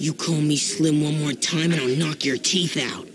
You call me slim one more time and I'll knock your teeth out.